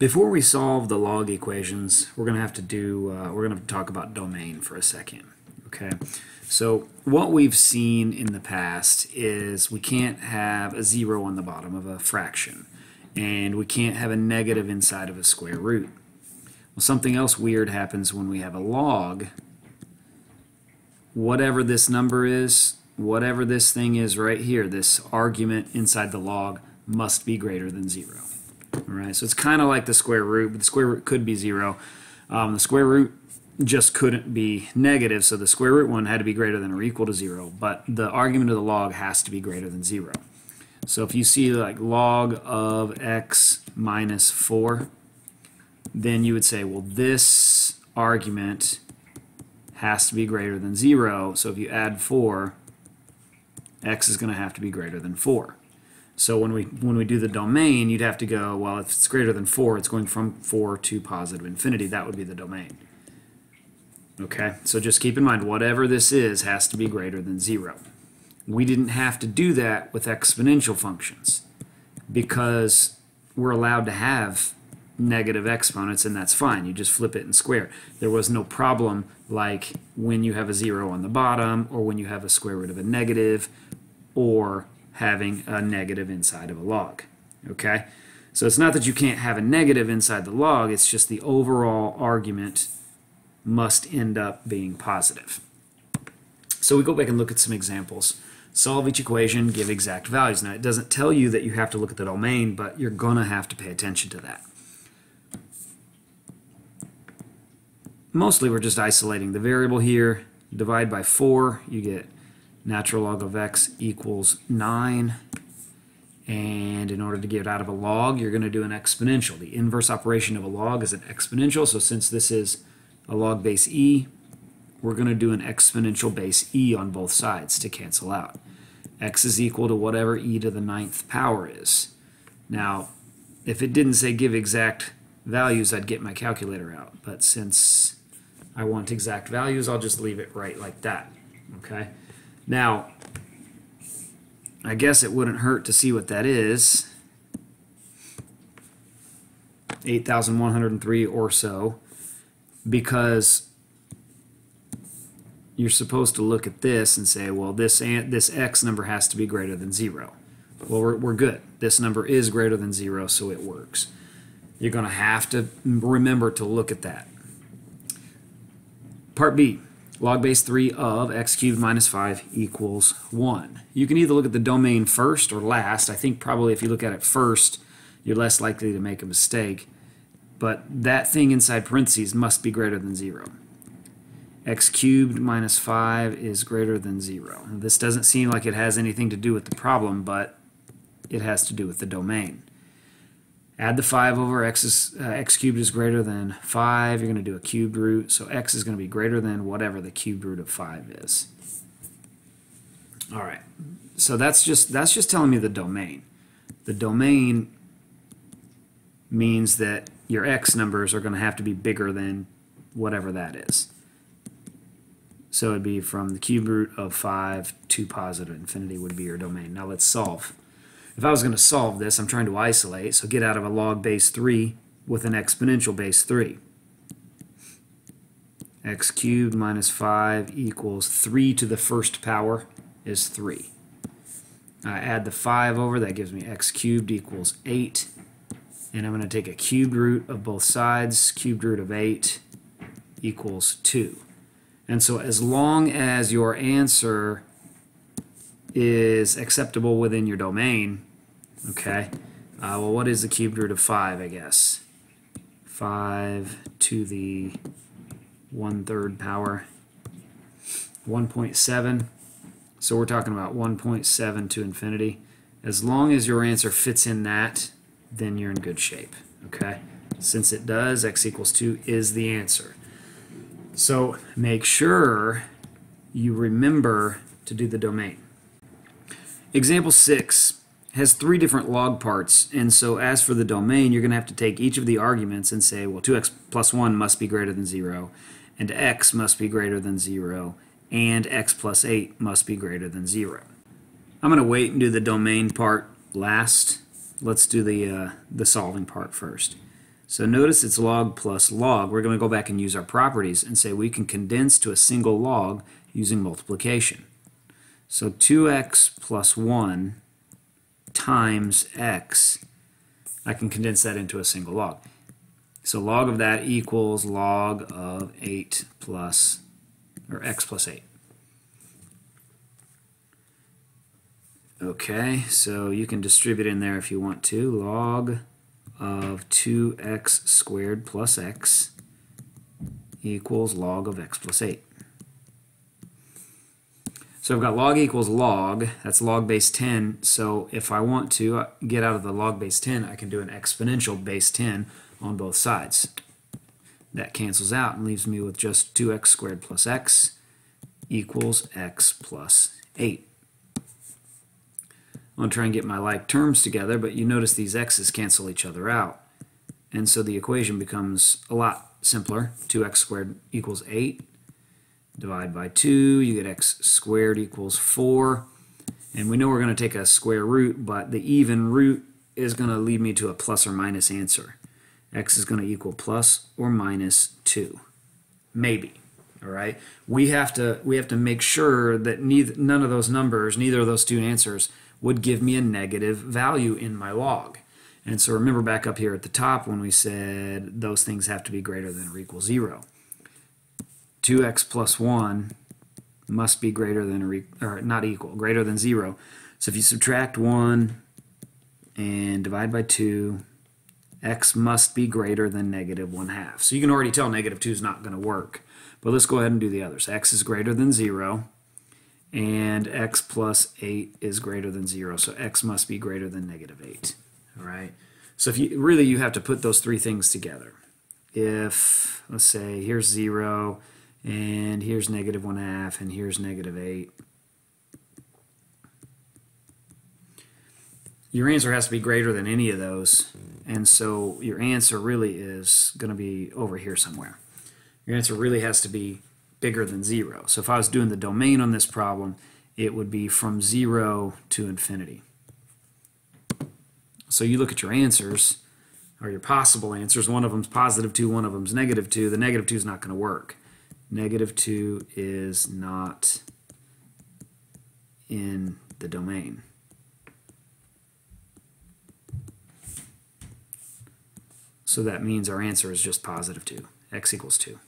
Before we solve the log equations, we're going to have to do, uh, we're going to talk about domain for a second. Okay, so what we've seen in the past is we can't have a zero on the bottom of a fraction, and we can't have a negative inside of a square root. Well, something else weird happens when we have a log. Whatever this number is, whatever this thing is right here, this argument inside the log must be greater than zero. All right, so it's kind of like the square root, but the square root could be zero. Um, the square root just couldn't be negative, so the square root one had to be greater than or equal to zero, but the argument of the log has to be greater than zero. So if you see like log of x minus 4, then you would say, well, this argument has to be greater than 0. So if you add 4, x is going to have to be greater than 4. So when we when we do the domain, you'd have to go, well, if it's greater than 4, it's going from 4 to positive infinity. That would be the domain. Okay, so just keep in mind, whatever this is has to be greater than 0. We didn't have to do that with exponential functions because we're allowed to have negative exponents and that's fine. You just flip it and square. There was no problem like when you have a 0 on the bottom or when you have a square root of a negative or having a negative inside of a log. Okay? So it's not that you can't have a negative inside the log, it's just the overall argument must end up being positive. So we go back and look at some examples. Solve each equation, give exact values. Now it doesn't tell you that you have to look at the domain, but you're going to have to pay attention to that. Mostly we're just isolating the variable here. Divide by 4, you get natural log of x equals 9. And in order to get out of a log, you're going to do an exponential. The inverse operation of a log is an exponential. So since this is a log base e, we're going to do an exponential base e on both sides to cancel out. x is equal to whatever e to the ninth power is. Now, if it didn't say give exact values, I'd get my calculator out. But since I want exact values, I'll just leave it right like that. Okay. Now, I guess it wouldn't hurt to see what that is. 8,103 or so, because you're supposed to look at this and say, well, this this x number has to be greater than 0. Well, we're, we're good. This number is greater than 0, so it works. You're going to have to remember to look at that. Part B log base 3 of x cubed minus 5 equals 1. You can either look at the domain first or last. I think probably if you look at it first, you're less likely to make a mistake. But that thing inside parentheses must be greater than 0. x cubed minus 5 is greater than 0. This doesn't seem like it has anything to do with the problem, but it has to do with the domain. Add the 5 over x is uh, x cubed is greater than 5. You're going to do a cubed root. So x is going to be greater than whatever the cubed root of 5 is. All right. So that's just that's just telling me the domain. The domain means that your x numbers are going to have to be bigger than whatever that is. So it'd be from the cube root of 5 to positive infinity would be your domain. Now let's solve. If I was going to solve this, I'm trying to isolate, so get out of a log base 3 with an exponential base 3. x cubed minus 5 equals 3 to the first power is 3. I add the 5 over, that gives me x cubed equals 8. And I'm going to take a cubed root of both sides, cubed root of 8 equals 2. And so as long as your answer is acceptable within your domain, Okay. Uh, well, what is the cubed root of 5, I guess? 5 to the 1 third power. 1.7. So we're talking about 1.7 to infinity. As long as your answer fits in that, then you're in good shape. Okay. Since it does, x equals 2 is the answer. So make sure you remember to do the domain. Example 6 has three different log parts. And so as for the domain, you're going to have to take each of the arguments and say, well, 2x plus 1 must be greater than 0, and x must be greater than 0, and x plus 8 must be greater than 0. I'm going to wait and do the domain part last. Let's do the, uh, the solving part first. So notice it's log plus log. We're going to go back and use our properties and say we can condense to a single log using multiplication. So 2x plus 1 times x, I can condense that into a single log. So log of that equals log of 8 plus, or x plus 8. Okay, so you can distribute in there if you want to. Log of 2x squared plus x equals log of x plus 8. So I've got log equals log, that's log base 10. So if I want to get out of the log base 10, I can do an exponential base 10 on both sides. That cancels out and leaves me with just 2x squared plus x equals x plus 8. I'm going to try and get my like terms together, but you notice these x's cancel each other out. And so the equation becomes a lot simpler. 2x squared equals 8 divide by 2, you get x squared equals 4. And we know we're going to take a square root, but the even root is going to lead me to a plus or minus answer. x is going to equal plus or minus 2. Maybe. All right. We have to we have to make sure that neither none of those numbers, neither of those two answers would give me a negative value in my log. And so remember back up here at the top when we said those things have to be greater than or equal 0. 2x plus 1 must be greater than or, or not equal, greater than 0. So if you subtract 1 and divide by 2, x must be greater than negative 1 half. So you can already tell negative 2 is not going to work. But let's go ahead and do the others. x is greater than 0, and x plus 8 is greater than 0. So x must be greater than negative 8. All right. So if you really you have to put those three things together. If let's say here's 0 and here's negative 1 half, and here's negative 8. Your answer has to be greater than any of those, and so your answer really is going to be over here somewhere. Your answer really has to be bigger than 0. So if I was doing the domain on this problem, it would be from 0 to infinity. So you look at your answers, or your possible answers, one of them's positive 2, one of them's negative 2. The negative 2 is not going to work negative 2 is not in the domain. So that means our answer is just positive 2. x equals 2.